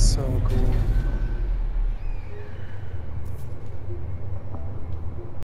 so cool.